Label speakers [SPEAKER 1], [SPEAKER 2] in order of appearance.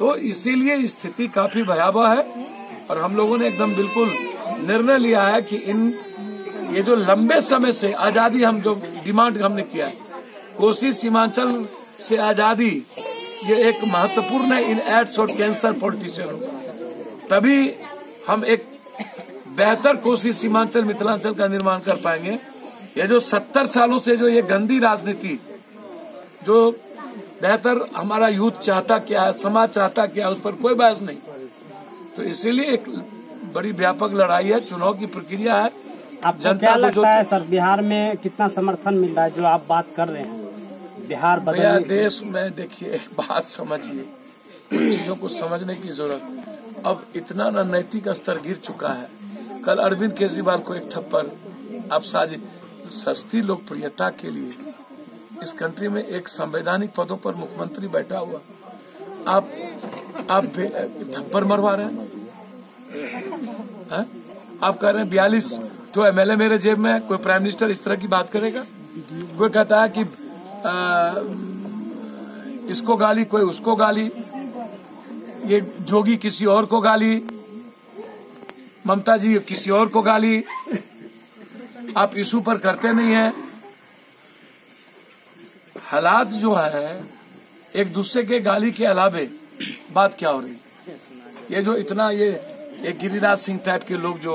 [SPEAKER 1] तो इसीलिए स्थिति काफ़ी भयावह है और हम लोगों ने एकदम बिल्कुल निर्णय लिया है कि इन, ये जो लंबे समय से आज़ादी हम जो डिमांड हमने किया है, कोसी सीमांचल से आज़ादी, ये एक महत्वपूर्ण है, इन एड्स और कैंसर पॉलिटिशियनों तभी हम एक बेहतर कोसी सीमांचल मिथिलांचल का निर्माण कर पाएँगे। ये जो सत्तर सालों से जो ये गंदी राजनीति, जो बेहतर हमारा यूथ चाहता क्या है समाज चाहता क्या है उस पर कोई बहस नहीं। तो इसीलिए एक बड़ी व्यापक लड़ाई है चुनाव की प्रक्रिया है।
[SPEAKER 2] आपको
[SPEAKER 1] जनता
[SPEAKER 2] क्या
[SPEAKER 1] को जो-
[SPEAKER 2] लगता है सर बिहार में कितना समर्थन मिल रहा है जो आप बात कर रहे हैं? बिहार
[SPEAKER 1] भैया देश में देखिए एक बात समझिए। चीज़ों को समझने की ज़रूरत। अब इतना ना नैतिक स्तर गिर चुका है। कल अरविंद केजरीवाल को एक थप्पड़। आप साजिश सस्ती लोकप्रियता के लिए इस कंट्री में एक संवैधानिक पदों पर मुख्यमंत्री बैठा हुआ। आप आप थप्पड़ मरवा रहे हैं। हैं? आप कह रहे हैं बयालीस जो एमएलए मेरे जेब में है कोई प्राइम मिनिस्टर इस तरह की बात करेगा? कोई कहता है कि आ, इसको गाली कोई उसको गाली ये जोगी किसी और को गाली ममता जी किसी और को गाली। आप इशू पर करते नहीं है। हालात जो है, एक दूसरे के गाली के अलावे बात क्या हो रही? ये जो इतना ये एक गिरिराज सिंह टाइप के लोग जो